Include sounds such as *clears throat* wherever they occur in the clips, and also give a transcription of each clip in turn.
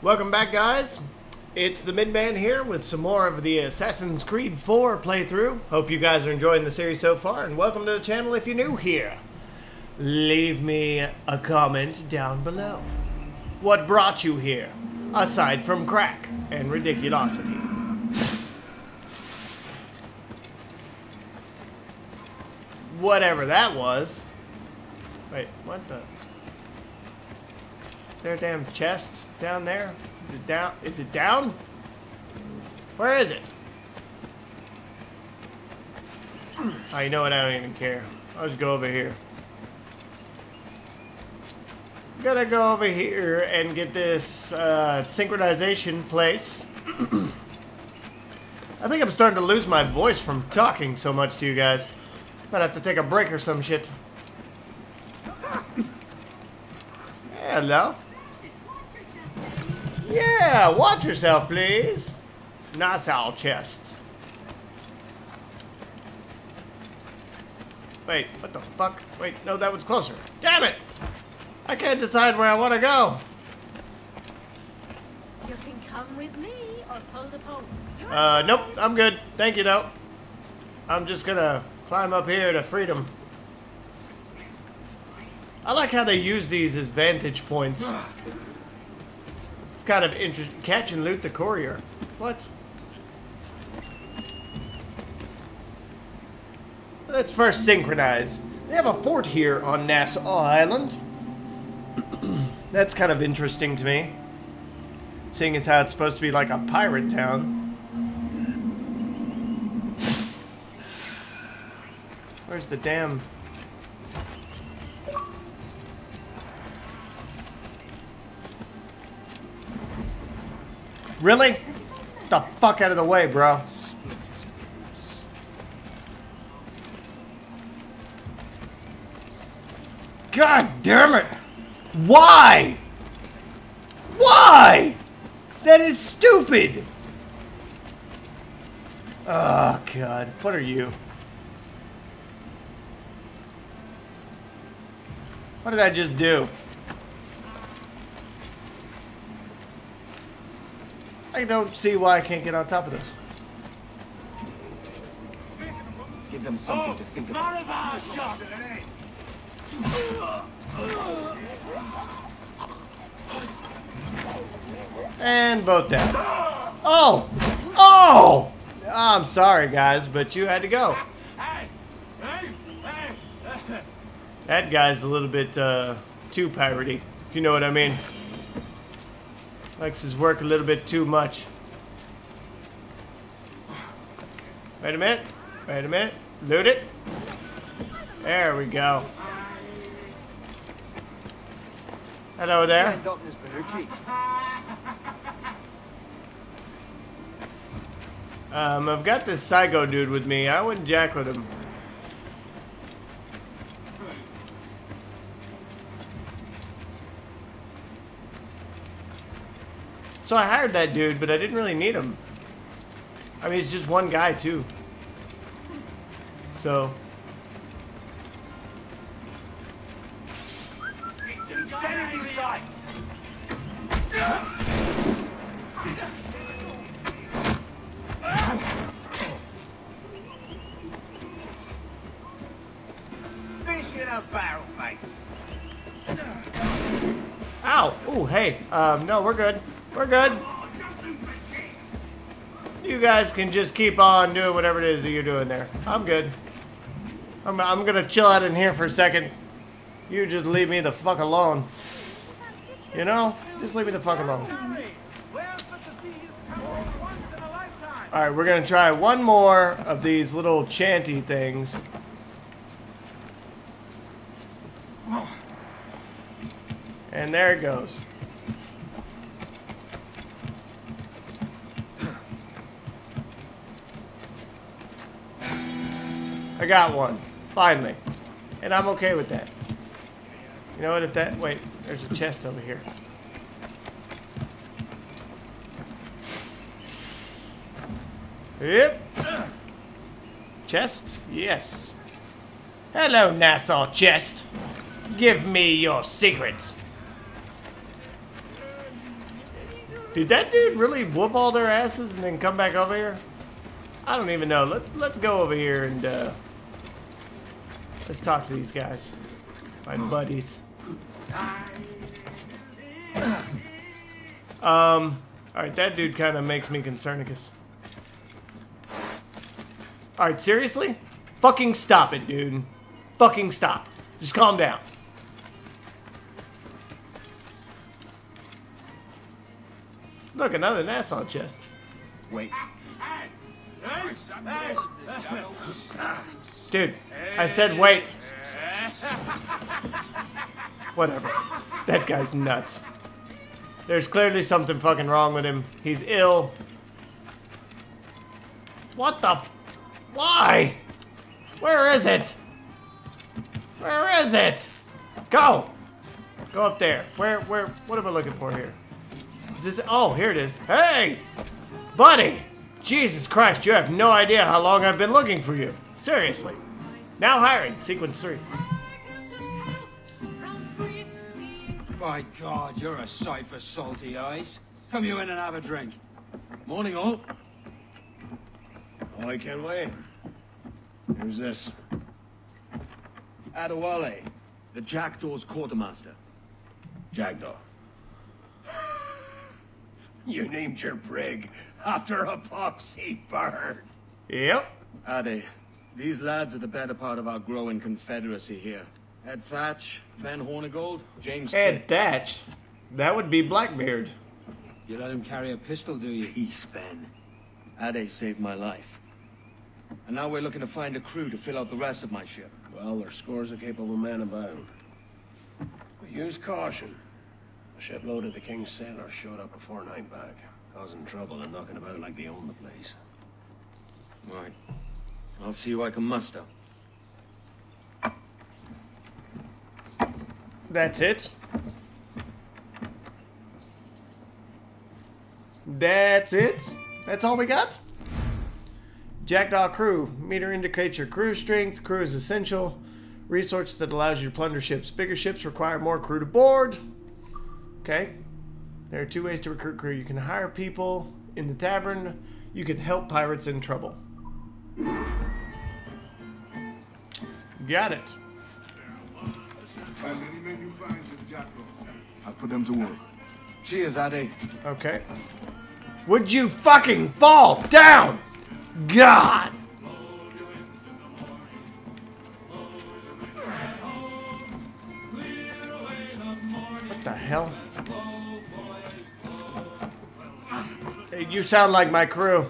Welcome back, guys. It's the Midman here with some more of the Assassin's Creed 4 playthrough. Hope you guys are enjoying the series so far, and welcome to the channel if you're new here. Leave me a comment down below. What brought you here, aside from crack and ridiculosity? Whatever that was. Wait, what the? Is there a damn chest down there? Is it down? Is it down? Where is it? Oh, you know what? I don't even care. I'll just go over here. Gotta go over here and get this uh, synchronization place. *clears throat* I think I'm starting to lose my voice from talking so much to you guys. Might have to take a break or some shit. *coughs* Hello. Yeah, watch yourself, please. Nassau chests. Wait, what the fuck? Wait, no, that was closer. Damn it! I can't decide where I want to go. You can come with me or pull the pole. Your Uh, nope. I'm good. Thank you, though. I'm just gonna climb up here to freedom. I like how they use these as vantage points. *sighs* *laughs* Kind of interesting. Catch and loot the courier. What? Let's first synchronize. They have a fort here on Nassau Island. *clears throat* That's kind of interesting to me. Seeing as how it's supposed to be like a pirate town. Where's the damn... Really? Get the fuck out of the way, bro. God damn it! Why? Why? That is stupid! Oh, God. What are you? What did I just do? I don't see why I can't get on top of this. Give them something to think about. And both down. Oh! Oh! I'm sorry, guys, but you had to go. That guy's a little bit uh, too piratey, if you know what I mean. Likes his work a little bit too much. Wait a minute. Wait a minute. Loot it. There we go. Hello there. Um, I've got this psycho dude with me. I wouldn't jack with him. So I hired that dude, but I didn't really need him. I mean, he's just one guy, too. So, Steady these lights. Fish in a barrel, ow! Oh, hey. Um, no, we're good. We're good. You guys can just keep on doing whatever it is that you're doing there. I'm good. I'm, I'm gonna chill out in here for a second. You just leave me the fuck alone. You know? Just leave me the fuck alone. Alright, we're gonna try one more of these little chanty things. And there it goes. I got one. Finally. And I'm okay with that. You know what, if that... Wait, there's a chest over here. Yep. Chest? Yes. Hello, Nassau chest. Give me your secrets. Did that dude really whoop all their asses and then come back over here? I don't even know. Let's let's go over here and uh, let's talk to these guys, my buddies. Um, all right, that dude kind of makes me concernicus. All right, seriously? Fucking stop it, dude. Fucking stop. Just calm down. Look, another Nassau chest. Wait. Dude, I said wait. Whatever. That guy's nuts. There's clearly something fucking wrong with him. He's ill. What the? Why? Where is it? Where is it? Go! Go up there. Where, where, what am I looking for here? Is this, oh, here it is. Hey! Buddy! Jesus Christ, you have no idea how long I've been looking for you. Seriously. Now hiring, sequence three. By God, you're a sight for salty eyes. Come you in and have a drink. Morning, all. I can wait. Who's this? Adewale, the Jackdaw's quartermaster. Jackdaw. You named your brig after a poxy bird. Yep. Ade, these lads are the better part of our growing confederacy here. Ed Thatch, Ben Hornigold, James Ed Kidd. Thatch. That would be Blackbeard. You let him carry a pistol, do you? Peace, Ben. Ade saved my life. And now we're looking to find a crew to fill out the rest of my ship. Well, there's scores of capable men about. But use caution. A shipload of the King's sailors showed up before night back, causing trouble and knocking about like they own the place. Right. I'll see who I can muster. That's it. That's it. That's all we got. Jackdaw crew. Meter indicates your crew strength. Crew is essential. Resource that allows you to plunder ships. Bigger ships require more crew to board. Okay. There are two ways to recruit crew. You can hire people in the tavern. You can help pirates in trouble. Got it. Find any men you find to Jackdaw. I'll put them to work. Cheers, Ade. Okay. Would you fucking fall down? God! What the hell? Hey, you sound like my crew.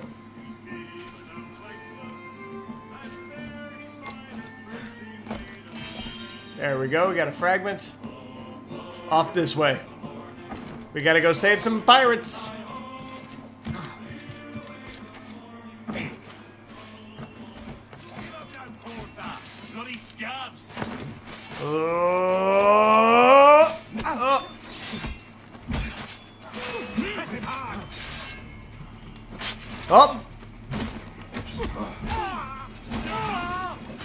There we go. We got a fragment. Off this way. We gotta go save some pirates. Oh, oh. Oh.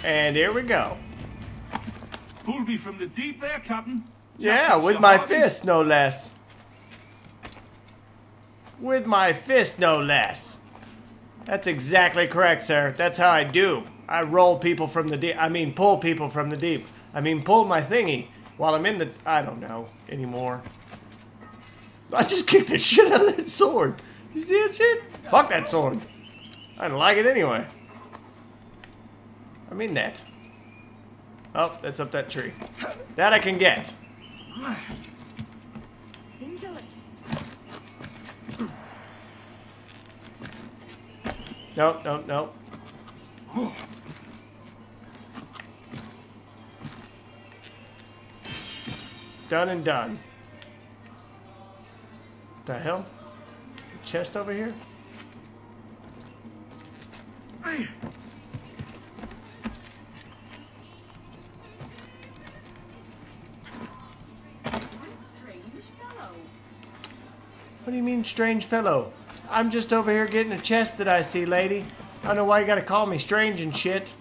And here we go. Pulled me from the deep there, Captain. Yeah, with my fist, no less. With my fist, no less. That's exactly correct, sir. That's how I do. I roll people from the deep. I mean, pull people from the deep. I mean, pull my thingy while I'm in the. I don't know anymore. I just kicked the shit out of that sword. You see that shit? Fuck that sword. I don't like it anyway. I mean that. Oh, that's up that tree. That I can get. Nope, nope, nope. Done and done. The hell? Chest over here? Mean, strange fellow? I'm just over here getting a chest that I see, lady. I don't know why you gotta call me strange and shit.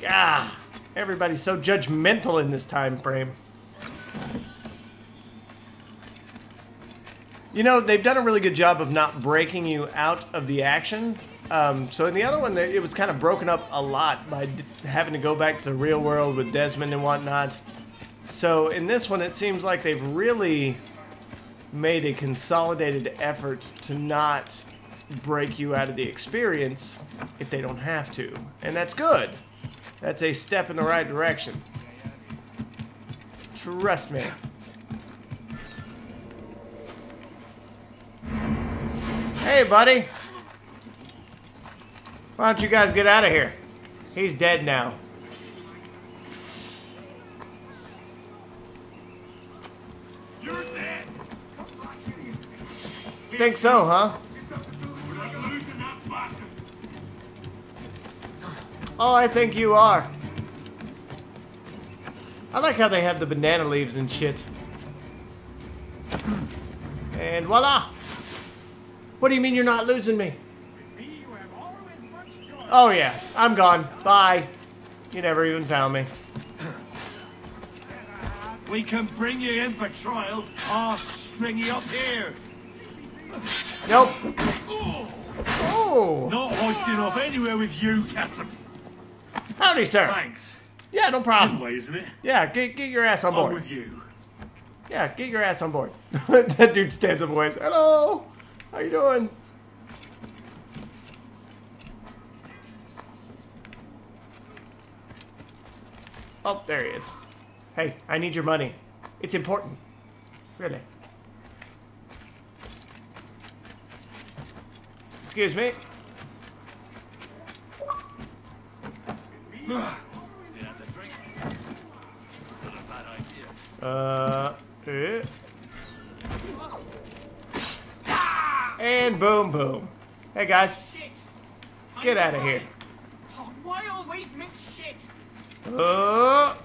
Gah! Everybody's so judgmental in this time frame. You know, they've done a really good job of not breaking you out of the action. Um, so in the other one, it was kind of broken up a lot by having to go back to the real world with Desmond and whatnot. So in this one, it seems like they've really made a consolidated effort to not break you out of the experience if they don't have to. And that's good. That's a step in the right direction. Trust me. Hey, buddy. Why don't you guys get out of here? He's dead now. Think so, huh? Oh, I think you are. I like how they have the banana leaves and shit. And voila! What do you mean you're not losing me? Oh yeah, I'm gone. Bye. You never even found me. We can bring you in for trial or string you up here. Nope. Oh, Not hoisting off anywhere with you, Captain. howdy, sir. Thanks. Yeah, no problem. Way, isn't it? Yeah, get, get your ass on I'm board. with you. Yeah, get your ass on board. *laughs* that dude stands up and waves. Hello, how you doing? Oh, there he is. Hey, I need your money. It's important. Really. Excuse me. Uh, eh. And boom, boom. Hey guys, get out of here. Oh, why always mix shit? Oh,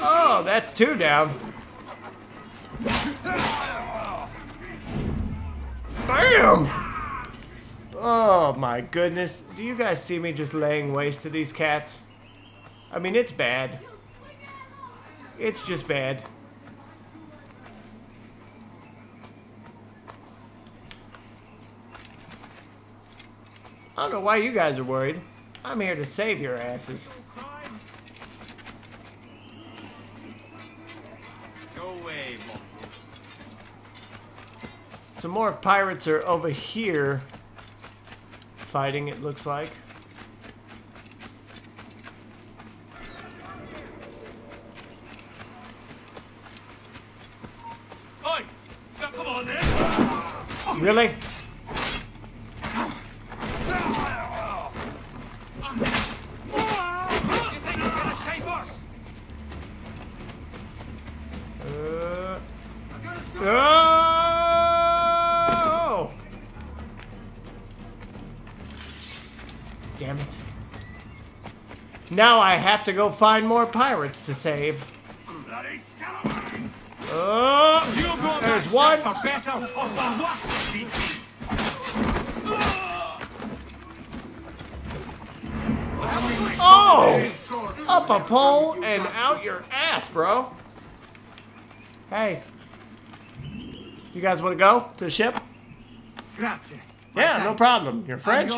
oh, that's two down. Bam! Oh my goodness. Do you guys see me just laying waste to these cats? I mean, it's bad. It's just bad. I don't know why you guys are worried. I'm here to save your asses. Go away, Some more pirates are over here fighting, it looks like. Oi! Come on then. Really? Now I have to go find more pirates to save. Oh! There's one. for better or for worse. Oh! Up a pole and out your ass, bro. Hey. You guys want to go to the ship? Grazie. Yeah, no problem. You're French?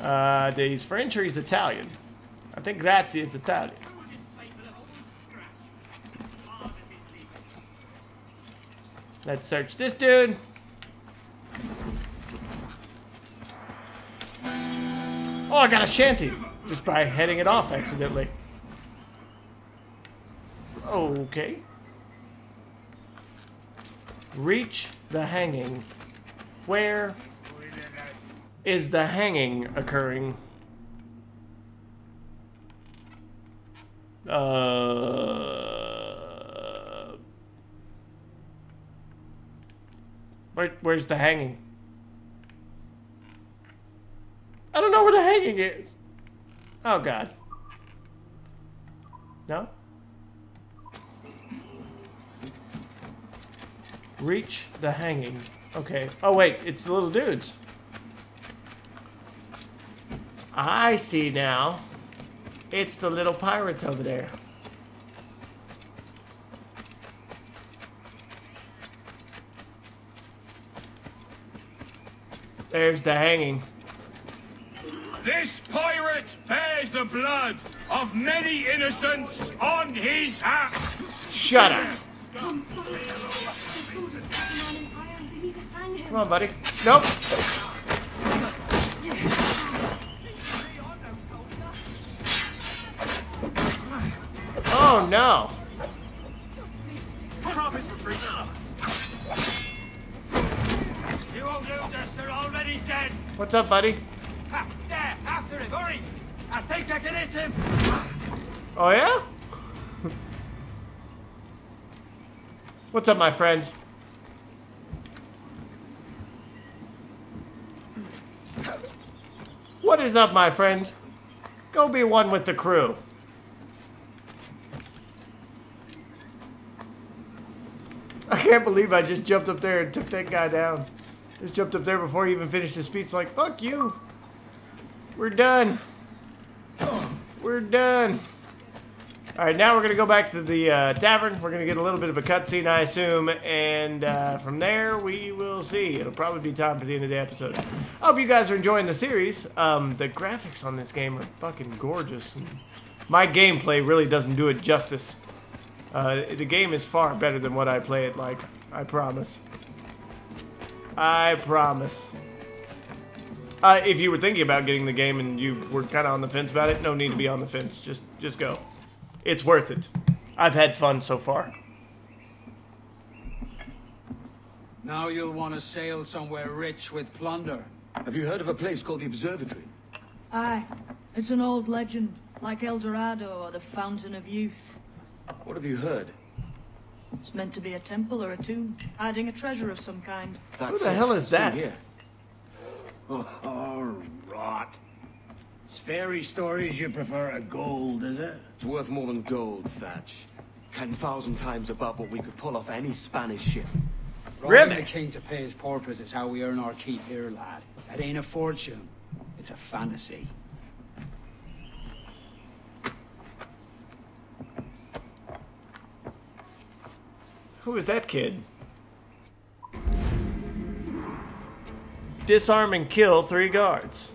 Uh, he's French or he's Italian? I think Grazie is Italian. Let's search this dude. Oh, I got a shanty just by heading it off accidentally. Okay. Reach the hanging. Where is the hanging occurring? Uh, where, where's the hanging? I don't know where the hanging is. Oh God. No. Reach the hanging. Okay. Oh wait, it's the little dudes. I see now. It's the little pirates over there. There's the hanging. This pirate bears the blood of many innocents on his hat. Shut up. Come on, buddy. Nope. No. You won't lose us, they're already dead. What's up, buddy? Ha, there, after him, hurry! I think I can hit him! Oh yeah? *laughs* What's up, my friend? What is up, my friend? Go be one with the crew. Can't believe I just jumped up there and took that guy down. Just jumped up there before he even finished his speech. Like, fuck you. We're done. We're done. All right, now we're gonna go back to the uh, tavern. We're gonna get a little bit of a cutscene, I assume, and uh, from there we will see. It'll probably be time for the end of the episode. I hope you guys are enjoying the series. Um, the graphics on this game are fucking gorgeous. My gameplay really doesn't do it justice. Uh, the game is far better than what I play it like. I promise. I promise. Uh, if you were thinking about getting the game and you were kind of on the fence about it, no need to be on the fence. Just, just go. It's worth it. I've had fun so far. Now you'll want to sail somewhere rich with plunder. Have you heard of a place called the Observatory? Aye, it's an old legend, like El Dorado or the Fountain of Youth. What have you heard? It's meant to be a temple or a tomb, hiding a treasure of some kind. That's the it. hell is that? Here. Oh, rot. It's fairy stories you prefer to gold, is it? It's worth more than gold, Thatch. Ten thousand times above what we could pull off any Spanish ship. Robbing Really? the king to pay his porpoise is how we earn our keep here, lad. It ain't a fortune. It's a fantasy. Who is that kid? Disarm and kill three guards.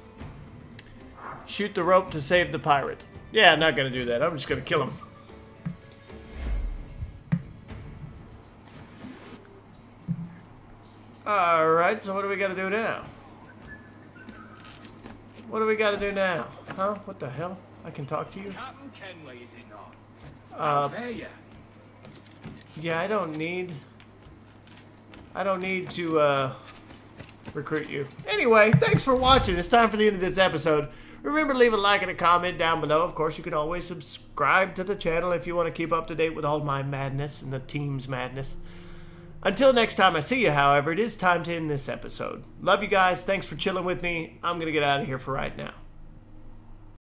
Shoot the rope to save the pirate. Yeah, I'm not gonna do that. I'm just gonna kill him. Alright, so what do we gotta do now? What do we gotta do now? Huh? What the hell? I can talk to you? Captain Kenway, is it not? Uh, There you. Yeah, I don't need. I don't need to uh, recruit you. Anyway, thanks for watching. It's time for the end of this episode. Remember to leave a like and a comment down below. Of course, you can always subscribe to the channel if you want to keep up to date with all my madness and the team's madness. Until next time I see you, however, it is time to end this episode. Love you guys. Thanks for chilling with me. I'm going to get out of here for right now.